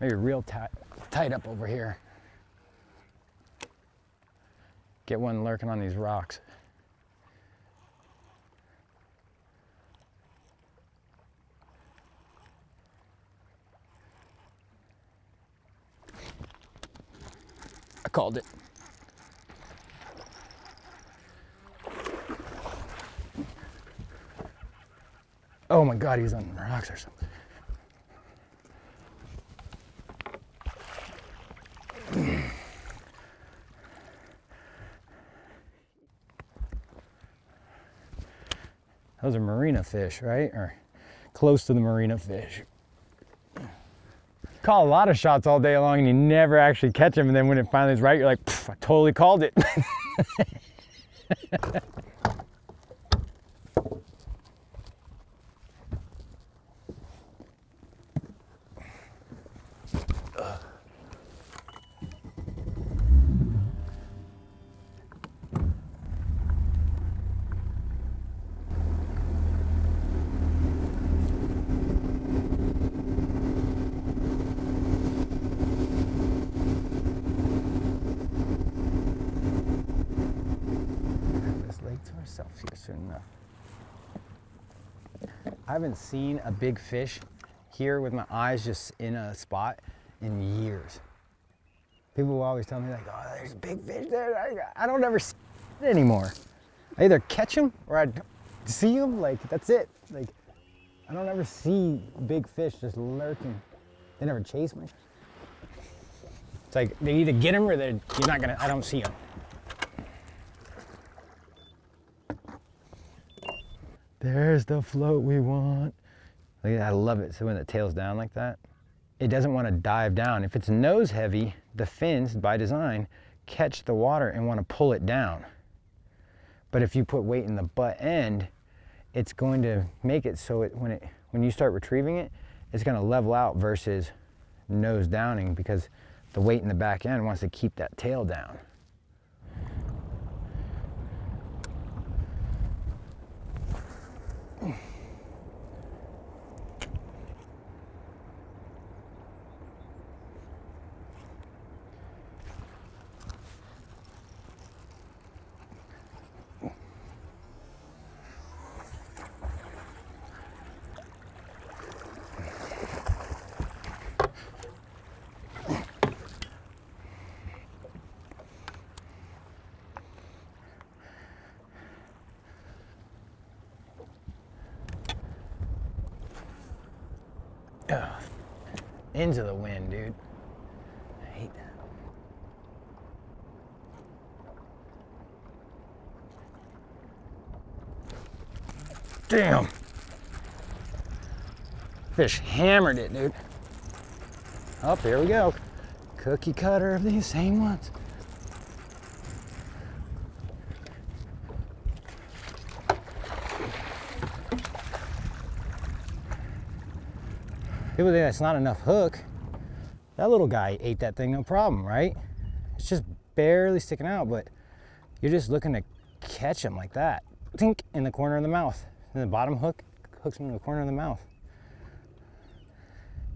Maybe real tight, up over here. Get one lurking on these rocks. I called it. Oh my God, he's on rocks or something. Those are marina fish, right? Or close to the marina fish. Call a lot of shots all day long and you never actually catch them. And then when it finally is right, you're like, I totally called it. this lake to ourselves here soon enough. I haven't seen a big fish here with my eyes just in a spot in years. People will always tell me like, oh, there's a big fish there. I, I don't ever see it anymore. I either catch them or I see them. Like, that's it. Like, I don't ever see big fish just lurking. They never chase me. It's like they either get them or they're, you're not gonna, I don't see them. There's the float we want. I love it. So when it tails down like that, it doesn't want to dive down. If it's nose heavy, the fins, by design, catch the water and want to pull it down. But if you put weight in the butt end, it's going to make it so it when it when you start retrieving it, it's going to level out versus nose downing because the weight in the back end wants to keep that tail down. Ugh. Into the wind, dude. I hate that. Damn. Fish hammered it, dude. Oh, Up, here we go. Cookie cutter of these same ones. People think that's not enough hook. That little guy ate that thing no problem, right? It's just barely sticking out, but you're just looking to catch him like that. Tink in the corner of the mouth. And the bottom hook hooks him in the corner of the mouth.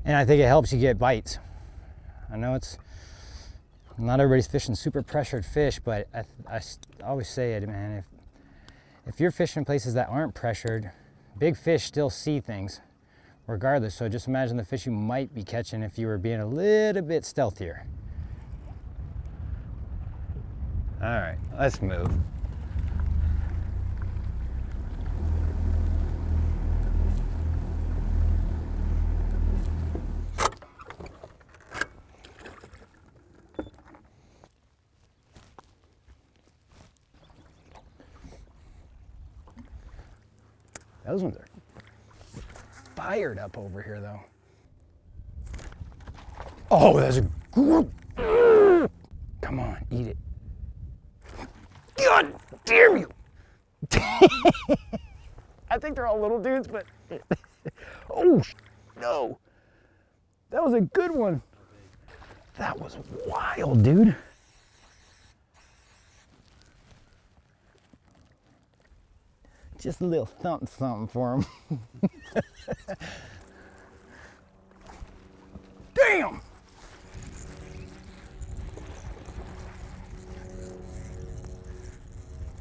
And I think it helps you get bites. I know it's not everybody's fishing super pressured fish, but I, I always say it, man. If if you're fishing places that aren't pressured, big fish still see things regardless. So just imagine the fish you might be catching if you were being a little bit stealthier. All right, let's move. Those ones are fired up over here though. Oh, that's a group. Come on, eat it. God damn you. I think they're all little dudes, but oh no. That was a good one. That was wild, dude. Just a little something, something for them. Damn!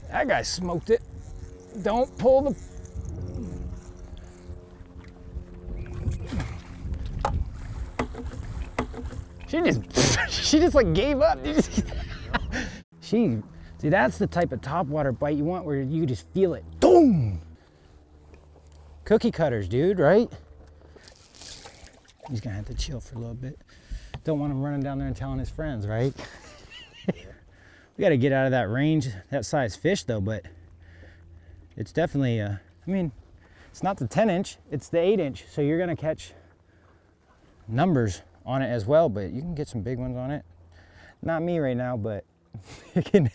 That guy smoked it. Don't pull the... She just, she just like gave up. she see, that's the type of topwater bite you want where you just feel it. Boom! Cookie cutters, dude, right? He's gonna have to chill for a little bit. Don't want him running down there and telling his friends, right? we gotta get out of that range, that size fish though, but it's definitely, uh, I mean, it's not the 10 inch, it's the 8 inch, so you're gonna catch numbers on it as well, but you can get some big ones on it. Not me right now, but it can,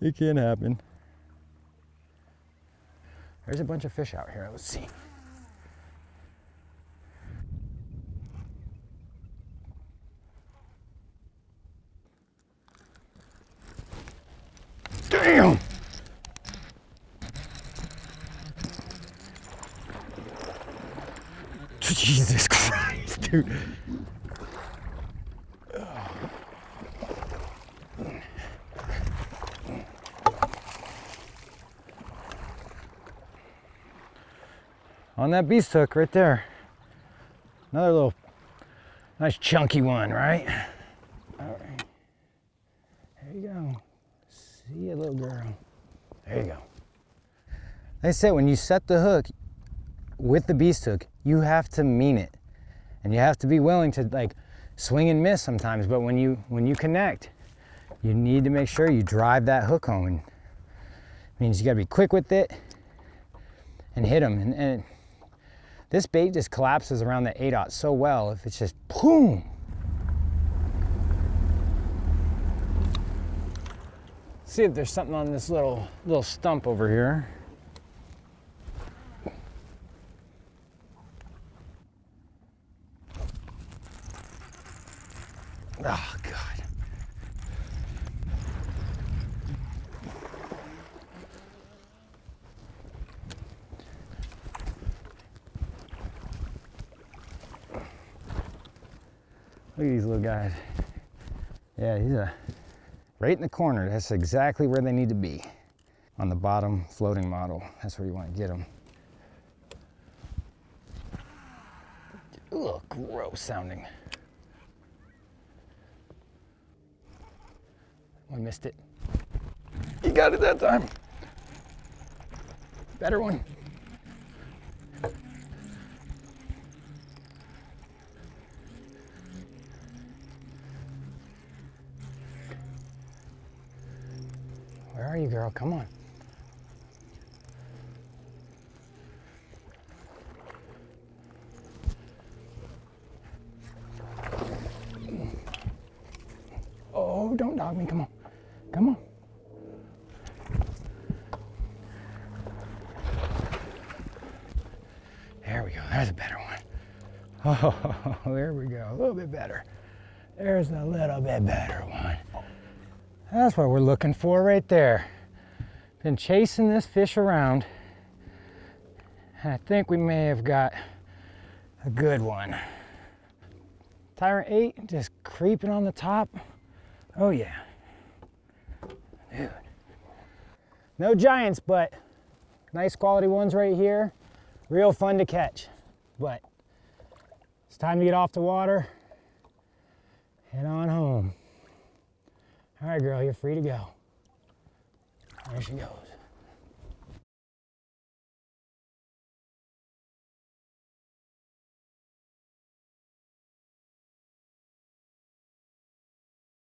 it can happen. There's a bunch of fish out here, let's see. Damn! Jesus Christ, dude. On that beast hook right there. Another little nice chunky one, right? All right. There you go. See you, little girl. There you go. I said, when you set the hook with the beast hook, you have to mean it. And you have to be willing to like swing and miss sometimes. But when you when you connect, you need to make sure you drive that hook home. And means you gotta be quick with it and hit them. And, and this bait just collapses around the 8 so well if it's just boom. See if there's something on this little little stump over here. Oh, God. Look at these little guys. Yeah, he's a right in the corner. That's exactly where they need to be. On the bottom floating model. That's where you want to get them. Ugh, gross sounding. I missed it. You got it that time. Better one. Where are you, girl? Come on. Oh, don't dog me. Come on. Come on. There we go. There's a better one. Oh, there we go. A little bit better. There's a little bit better one. That's what we're looking for right there. Been chasing this fish around. And I think we may have got a good one. Tyrant 8 just creeping on the top. Oh yeah. Dude. No giants, but nice quality ones right here. Real fun to catch. But it's time to get off the water. Head on home. All right, girl, you're free to go. There she goes.